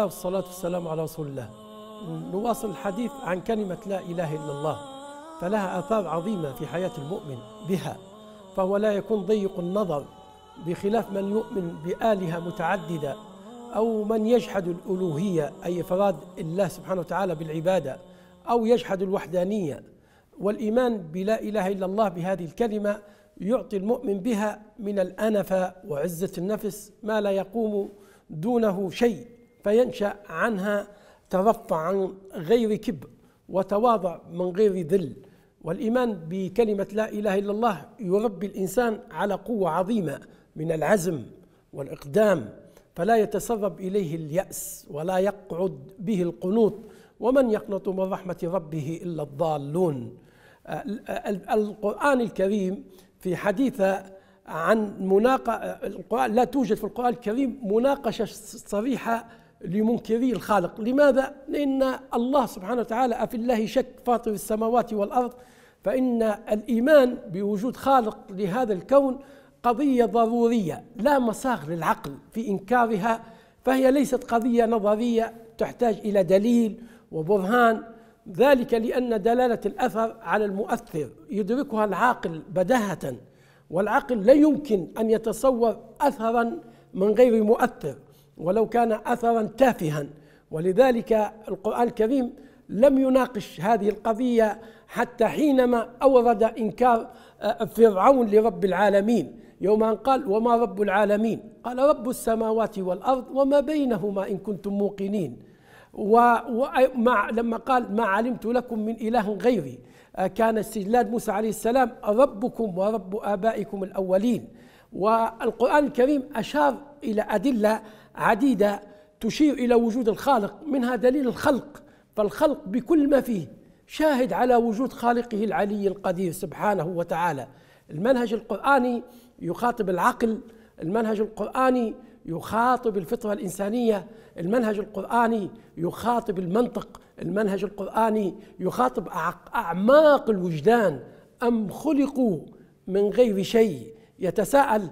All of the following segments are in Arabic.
الله والصلاة والسلام على رسول الله. نواصل الحديث عن كلمة لا إله إلا الله فلها آثار عظيمة في حياة المؤمن بها فهو لا يكون ضيق النظر بخلاف من يؤمن بآلهة متعددة أو من يجحد الألوهية أي إفراد الله سبحانه وتعالى بالعبادة أو يجحد الوحدانية. والإيمان بلا إله إلا الله بهذه الكلمة يعطي المؤمن بها من الأنفة وعزة النفس ما لا يقوم دونه شيء. فينشأ عنها ترفع عن غير كبر وتواضع من غير ذل. والإيمان بكلمة لا إله إلا الله يربي الإنسان على قوة عظيمة من العزم والإقدام فلا يتسرب إليه اليأس ولا يقعد به القنوط. ومن يقنط من رحمة ربه إلا الضالون. القرآن الكريم في حديثه عن مناقشة القرآن لا توجد في القرآن الكريم مناقشة صريحة لمنكري الخالق. لماذا؟ لأن الله سبحانه وتعالى أفي الله شك فاطر السماوات والأرض فإن الإيمان بوجود خالق لهذا الكون قضية ضرورية لا مساغ للعقل في إنكارها فهي ليست قضية نظرية تحتاج إلى دليل وبرهان. ذلك لأن دلالة الأثر على المؤثر يدركها العاقل بداهة والعقل لا يمكن أن يتصور أثرا من غير مؤثر. ولو كان أثرا تافها. ولذلك القرآن الكريم لم يناقش هذه القضية حتى حينما أورد إنكار آه، فرعون لرب العالمين. يوم أن قال وما رب العالمين؟ قال رب السماوات والأرض وما بينهما إن كنتم موقنين. ومع لما قال ما علمت لكم من إله غيري. آه، كان استجلاد موسى عليه السلام ربكم ورب آبائكم الأولين. والقرآن الكريم أشار إلى أدلة عديدة تشير إلى وجود الخالق منها دليل الخلق فالخلق بكل ما فيه شاهد على وجود خالقه العلي القدير سبحانه وتعالى. المنهج القرآني يخاطب العقل المنهج القرآني يخاطب الفطرة الإنسانية المنهج القرآني يخاطب المنطق المنهج القرآني يخاطب أعماق الوجدان. أم خلقوا من غير شيء؟ يتساءل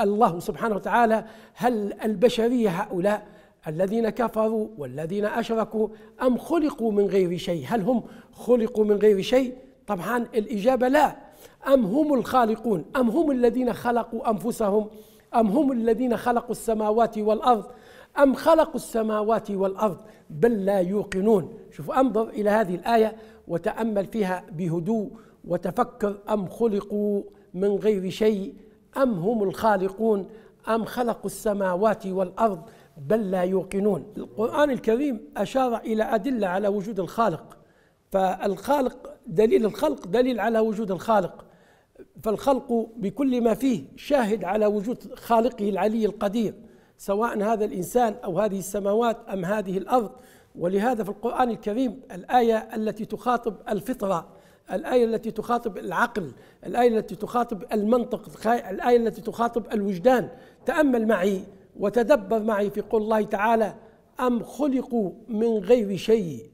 الله سبحانه وتعالى هل البشرية هؤلاء الذين كفروا والذين أشركوا أم خلقوا من غير شيء؟ هل هم خلقوا من غير شيء؟ طبعا الإجابة لا. أم هم الخالقون؟ أم هم الذين خلقوا أنفسهم؟ أم هم الذين خلقوا السماوات والأرض؟ أم خلقوا السماوات والأرض بل لا يوقنون؟ شوف أنظر إلى هذه الآية وتأمل فيها بهدوء وتفكر أم خلقوا من غير شيء؟ أم هم الخالقون أم خلقوا السماوات والأرض بل لا يوقنون؟ القرآن الكريم أشار إلى أدلة على وجود الخالق. فالخالق دليل الخلق دليل على وجود الخالق. فالخلق بكل ما فيه شاهد على وجود خالقه العلي القدير سواء هذا الإنسان أو هذه السماوات أم هذه الأرض. ولهذا في القرآن الكريم الآية التي تخاطب الفطرة. الآية التي تخاطب العقل الآية التي تخاطب المنطق الآية التي تخاطب الوجدان. تأمل معي وتدبر معي في قول الله تعالى أم خلقوا من غير شيء؟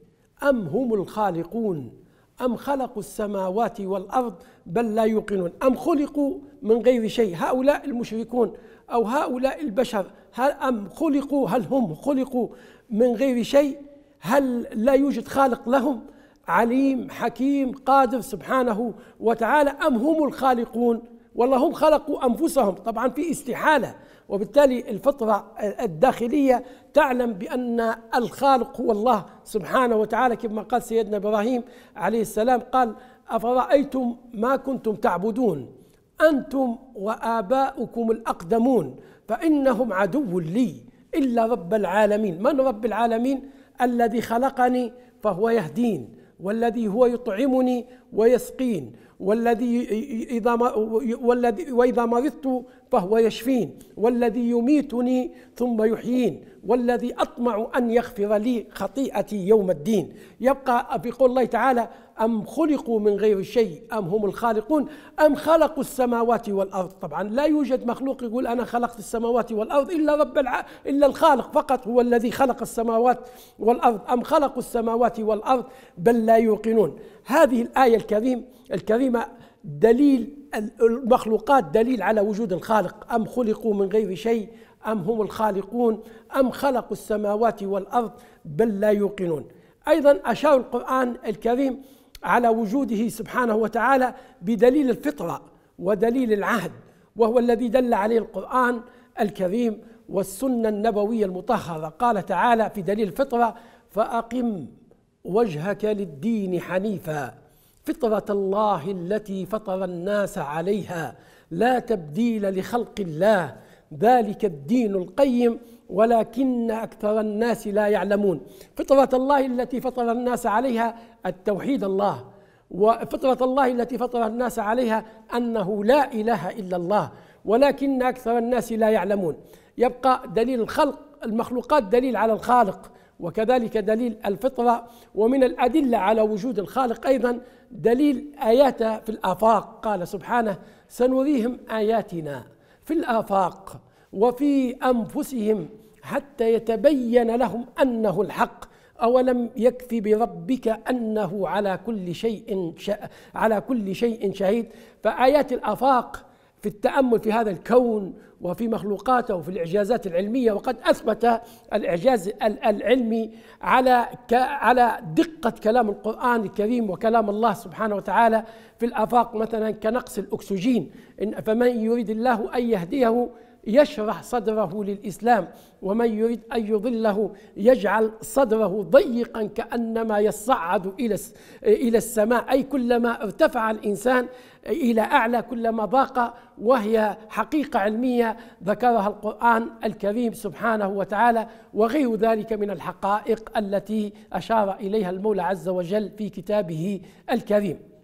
أم هم الخالقون؟ أم خلقوا السماوات والأرض بل لا يوقنون؟ أم خلقوا من غير شيء؟ هؤلاء المشركون أو هؤلاء البشر هل أم خلقوا؟ هل هم خلقوا من غير شيء؟ هل لا يوجد خالق لهم؟ عليم حكيم قادر سبحانه وتعالى. أم هم الخالقون؟ والله هم خلقوا أنفسهم طبعا في استحالة. وبالتالي الفطرة الداخلية تعلم بأن الخالق هو الله سبحانه وتعالى. كما قال سيدنا إبراهيم عليه السلام قال أفرأيتم ما كنتم تعبدون؟ أنتم وآباؤكم الأقدمون. فإنهم عدو لي إلا رب العالمين. من رب العالمين؟ الذي خلقني فهو يهدين. والذي هو يطعمني ويسقين والذي إذا والذي وإذا مرضت فهو يشفين والذي يميتني ثم يحيين والذي أطمع أن يغفر لي خطيئتي يوم الدين. يبقى في قول الله تعالى أم خلقوا من غير شيء؟ أم هم الخالقون؟ أم خلقوا السماوات والأرض؟ طبعا لا يوجد مخلوق يقول أنا خلقت السماوات والأرض إلا رب الع... إلا الخالق فقط هو الذي خلق السماوات والأرض. أم خلقوا السماوات والأرض بل لا يوقنون؟ هذه الآية الكريم الكريمة دليل المخلوقات دليل على وجود الخالق. أم خلقوا من غير شيء؟ أم هم الخالقون؟ أم خلقوا السماوات والأرض بل لا يوقنون؟ أيضا أشار القرآن الكريم على وجوده سبحانه وتعالى بدليل الفطرة ودليل العهد وهو الذي دل عليه القرآن الكريم والسنة النبوية المطهرة. قال تعالى في دليل الفطرة فأقم وجهك للدين حنيفا فطرة الله التي فطر الناس عليها لا تبديل لخلق الله ذلك الدين القيم ولكن أكثر الناس لا يعلمون. فطرة الله التي فطر الناس عليها التوحيد الله وفطرة الله التي فطر الناس عليها أنه لا إله إلا الله ولكن أكثر الناس لا يعلمون. يبقى دليل الخلق المخلوقات دليل على الخالق وكذلك دليل الفطرة ومن الأدلة على وجود الخالق أيضا دليل آيات في الآفاق. قال سبحانه سنريهم آياتنا في الآفاق. وفي أنفسهم حتى يتبين لهم أنه الحق أولم يكف بربك أنه على كل شيء على كل شيء شهيد. فآيات الآفاق في التأمل في هذا الكون وفي مخلوقاته وفي الإعجازات العلمية وقد أثبت الإعجاز العلمي على على دقة كلام القرآن الكريم وكلام الله سبحانه وتعالى في الآفاق. مثلا كنقص الأكسجين فمن يريد الله أن يهديه يشرح صدره للإسلام ومن يريد أن يضله يجعل صدره ضيقا كأنما يصعد إلى إلى السماء. أي كلما ارتفع الإنسان إلى أعلى كلما ضاق وهي حقيقة علمية ذكرها القرآن الكريم سبحانه وتعالى. وغير ذلك من الحقائق التي أشار إليها المولى عز وجل في كتابه الكريم.